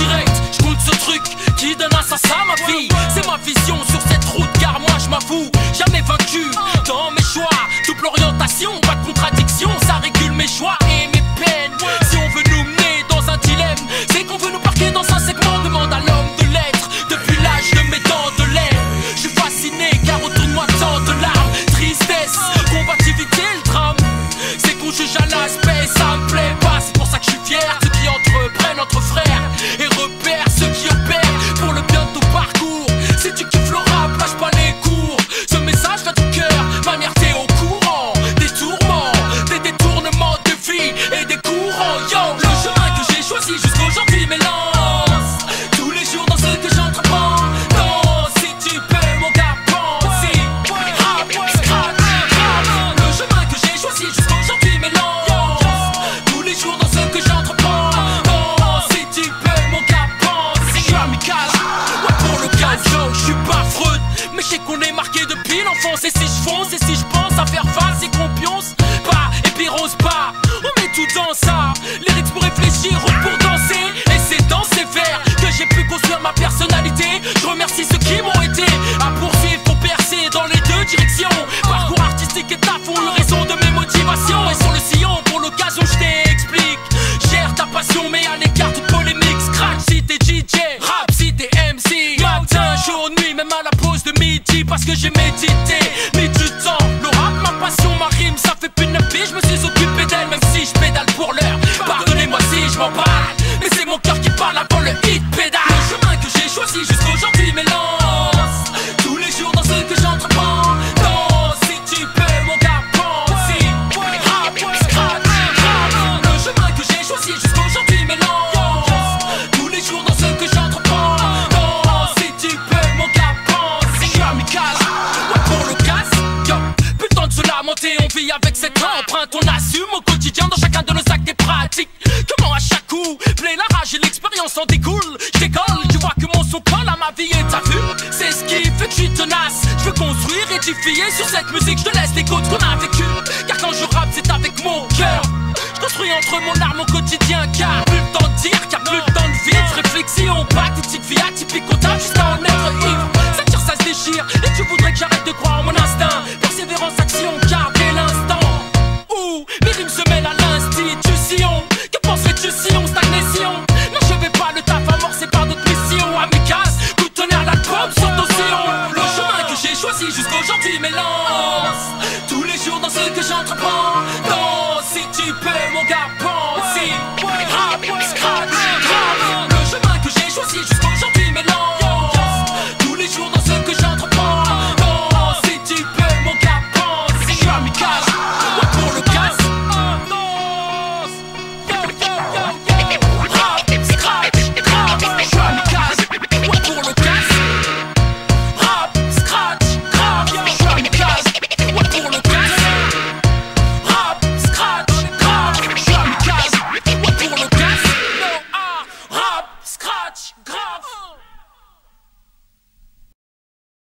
direct, je compte ce truc qui donne un sens à ma vie. C'est ma vision sur cette route, car moi je m'avoue, Parce que j'ai médité. avec cette empreinte On assume au quotidien dans chacun de nos actes et pratiques. Comment à chaque coup, plaît la rage et l'expérience en découle. J'décolle, tu vois que mon son colle à ma vie et t'as vue C'est ce qui fait que j'suis tenace. Je veux construire, édifier sur cette musique. Je te laisse les côtes qu'on a vécu. Car quand je rappe c'est avec mon cœur. Je construis entre mon art mon quotidien. Car plus le temps de dire, car plus le temps de vivre. Réflexion, pas des petites vies atypiques On juste à en être ivre. jusqu'aujourd'hui, mais Tous les jours dans ce que j'entreprends. Si tu peux, mon gars,